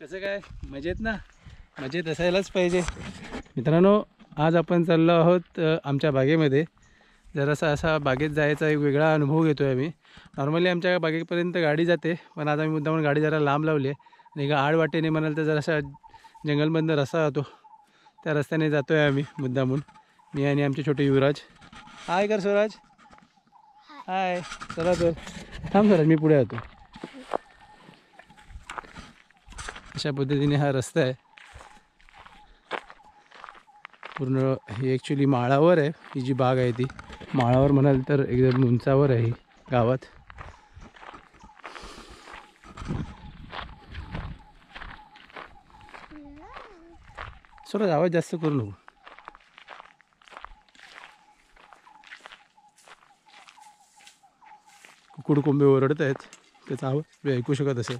कसं काय? मजेत ना? मजेत असायलाच पाहिजे. मित्रांनो आज आपण चाललो आहोत आमच्या बागेमध्ये. जरासा असा बागेत जायचा एक वेगळा अनुभव घेतो आहे आम्ही. नॉर्मली आमच्या बागेपर्यंत गाडी जाते पण आज आम्ही मुद्दामून गाडी जरा लांब लावली आहे. आणि आड वाटेने म्हणाल तर जरासा जंगलमधनं रस्ता जातो. त्या रस्त्याने जातो आहे आम्ही मुद्दामून. मी आणि आमचे छोटे युवराज. हाय कर स्वराज. हाय चला तर. थांब स्वराज मी पुढे येतो अशा पद्धतीने हा रस्ता आहे. पूर्ण ही ॲक्च्युली माळावर आहे. ही जी बाग आहे ती. माळावर म्हणाल तर एकदम उंचावर आहे गावात. सोडा आवाज जास्त करू नको. कुकुड कोंबे ओरडत आहेत त्याचा आवाज तुम्ही ऐकू शकत असेल.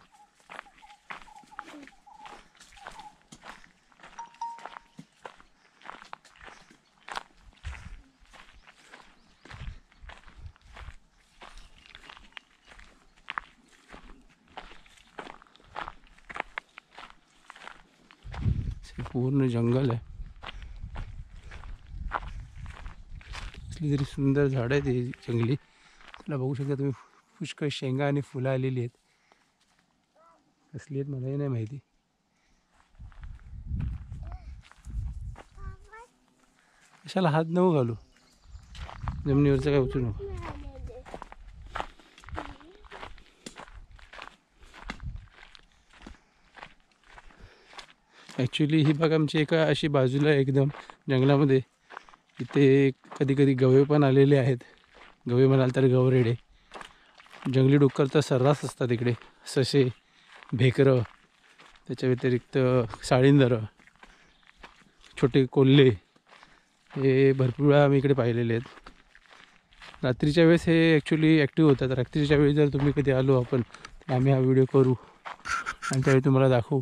पूर्ण जंगल आहे. कसली तरी सुंदर झाडं आहेत ही जंगली. त्याला बघू शकता तुम्ही पुष्कळ शेंगा आणि फुलं आलेली आहेत. कसली आहेत मलाही नाही माहिती. कशाला हात नऊ घालू. जमिनीवरचं काय उचलू नको. ॲक्च्युली ही बाग आमची एका अशी बाजूला आहे एकदम जंगलामध्ये इथे कधी कधी गवे पण आलेले आहेत. गवे म्हणाल तर गवरेडे. जंगली डुक्कर तर सर्रास असतात इकडे. ससे भेकरं त्याच्या व्यतिरिक्त साळींदरं छोटे कोल्हे हे भरपूर वेळा आम्ही इकडे पाहिलेले आहेत. रात्रीच्या वेळेस हे ॲक्च्युली ॲक्टिव्ह होतात. रात्रीच्या वेळी जर तुम्ही कधी आलो आपण तर आम्ही हा व्हिडिओ करू आणि त्यावेळी तुम्हाला दाखवू.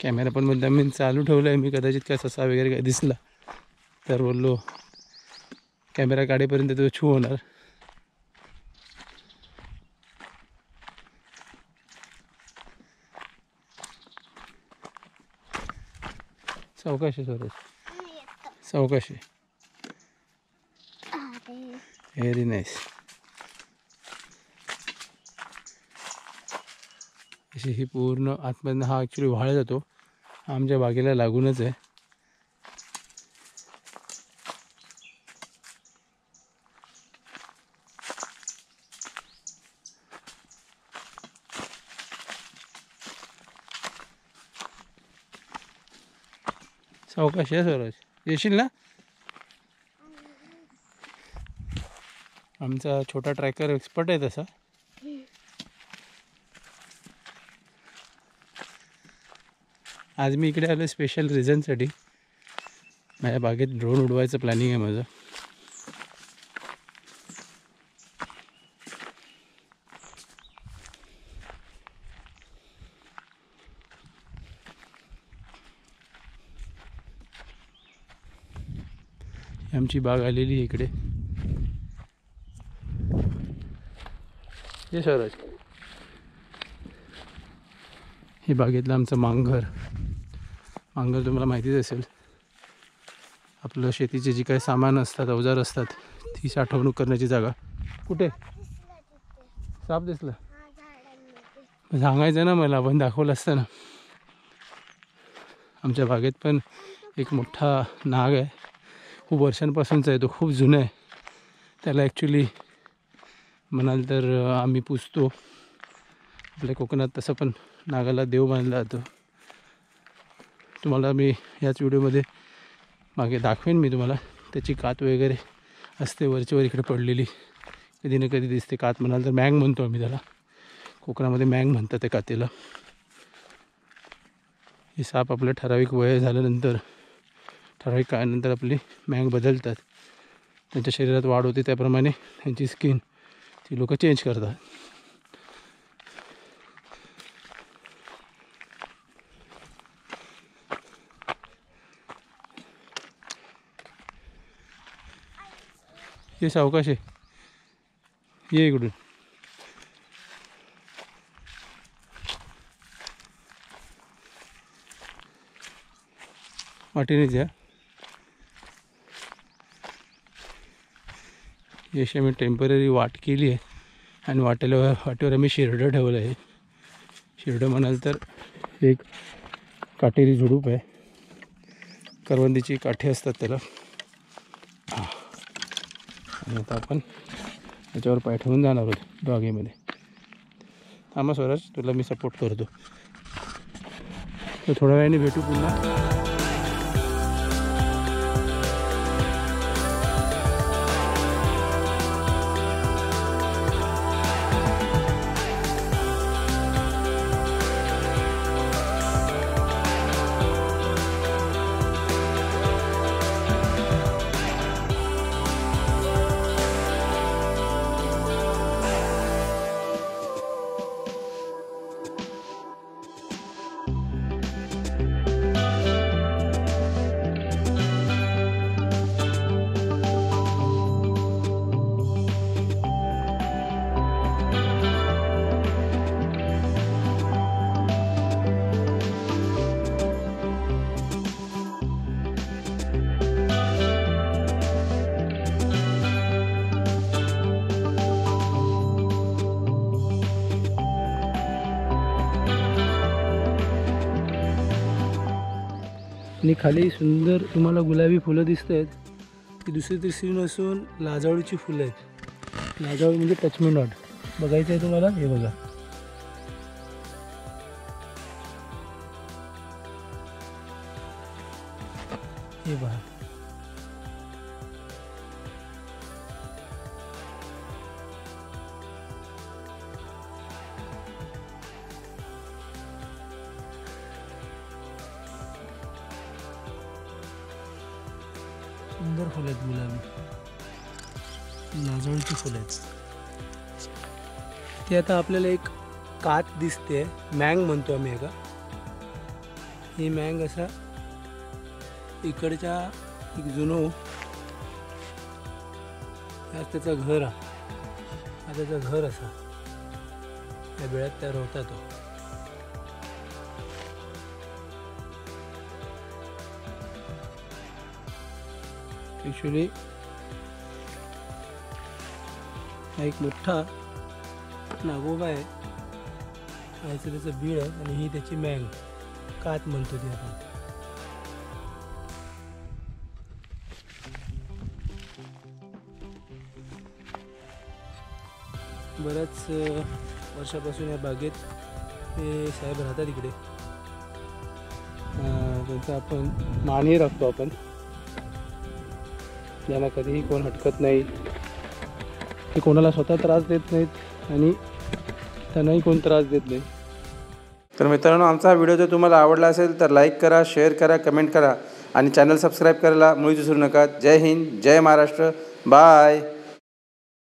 कॅमेरा पण मुद्दाम मी चालू ठेवला आहे मी कदाचित काय ससा वगैरे काय दिसला. तर बोललो कॅमेरा काढेपर्यंत तो छू होणार. सावकाशी स्वराज सावकाशी व्हेरी नाईस अशी ही पूर्ण आतमधनं हा ॲक्च्युली वाळा जातो. आमच्या बागेला लागूनच आहे. सावकाश आहे स्वराज येशील ना? आमचा छोटा ट्रॅकर एक्सपर्ट आहे तसा. आज मी इकडे आलो स्पेशल रिझनसाठी माझ्या बागेत ड्रोन उडवायचं प्लॅनिंग आहे माझं. आमची बाग आलेली आहे इकडे. ये स्वराज हे बागेतलं आमचं मांघर. मांगर तुम्हाला माहितीच असेल. आपलं शेतीचे जे काही सामान असतात अवजार असतात ती साठवणूक करण्याची जागा. कुठे? साप दिसला. सांगायचं ना मला आपण दाखवलं असतं ना. आमच्या बागेत पण एक मोठा नाग आहे. खूप वर्षांपासूनचा आहे तो खूप जुना आहे. त्याला ॲक्च्युली म्हणाल तर आम्ही पुजतो. आपल्या कोकणात तसं पण नागाला देव बांधला जातो. तुम्हाला मी याच व्हिडिओमध्ये मागे दाखवेन मी तुम्हाला. त्याची कात वगैरे असते वरची वर इकडे पडलेली. कधी ना कधी दिसते कात म्हणाल तर मँग म्हणतो आम्ही त्याला. कोकणामध्ये मँग म्हणतात त्या कातेला. हे साप आपलं ठराविक वय झाल्यानंतर ठराविक काळानंतर आपली मँग बदलतात. त्यांच्या शरीरात वाढ होते त्याप्रमाणे त्यांची स्किन ती लोकं चेंज करतात. ये सावकाश आहे. ये इकडून. वाटेनेच या. अशी आम्ही टेंपररी वाट केली आहे. आणि वाटेला वाटेवर आम्ही शिरडं ठेवलं आहे. शिरडं म्हणाल तर एक काटेरी झुडूप आहे. करवंदीची काठी असतात त्याला. आणि आता आपण त्याच्यावर पाय ठेवून जाणार आहोत बागेमध्ये थांबा स्वराज तुला मी सपोर्ट करतो. तर थोड्या वेळाने भेटू पुन्हा. आणि खाली सुंदर तुम्हाला गुलाबी फुलं दिसत आहेत. ती दुसरी तिसरी नसून लाजाळूची फुलं आहेत. लाजावळी म्हणजे टचमी नॉट बघायचं आहे तुम्हाला हे बघा. हे बघा. सुंदर फुलं आहेत गुलाबी. नाजवळीची फुलं आहेत. ते आता आपल्याला एक कात दिसते. मँग म्हणतो आम्ही एका ही मँग असा इकडच्या एक जुनो. हा त्याचं घर हा त्याचं घर असा. त्या वेळात त्या होता तो. ॲक्च्युली हा एक मोठा नागोबा आहे. आयचं त्याचं आहे आणि ही त्याची मॅंग. कात म्हणतो ती आपण. बऱ्याच वर्षापासून या बागेत हे साहेब राहतात इकडे. त्यांचा आपण मानही राखतो आपण. ज्यांना कधीही कोण हटकत नाही. ते कोणाला स्वतः त्रास देत नाहीत आणि त्यांनाही कोण त्रास देत नाही. तर मित्रांनो आमचा हा व्हिडिओ जर तुम्हाला आवडला असेल तर लाईक करा शेअर करा कमेंट करा आणि चॅनल सबस्क्राईब करायला मुळीच विसरू नका. जय हिंद जय महाराष्ट्र. बाय